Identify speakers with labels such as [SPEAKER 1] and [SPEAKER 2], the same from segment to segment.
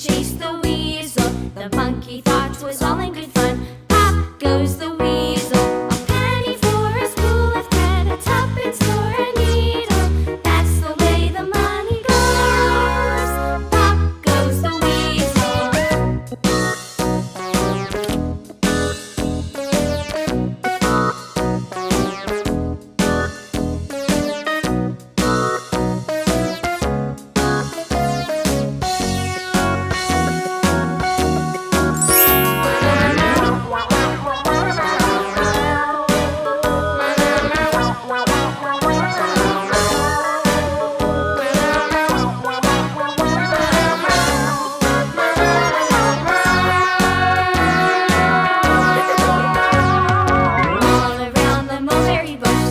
[SPEAKER 1] chase the wind.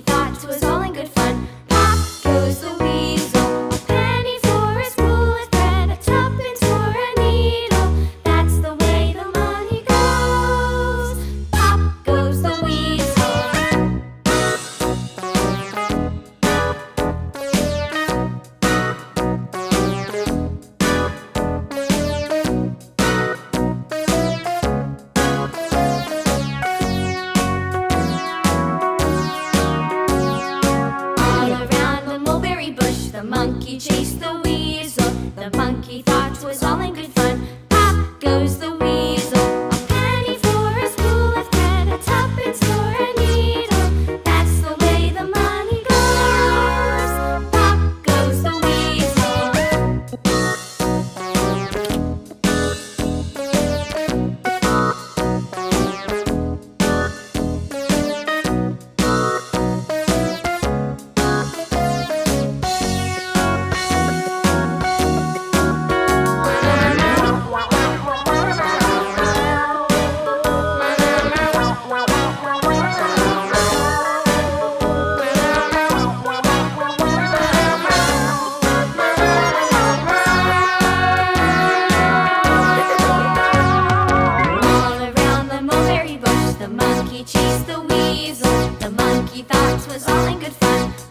[SPEAKER 1] thought it was all in good fun. Monkey chased the wheel. monkey chased the weasel. The monkey thought was all in good fun.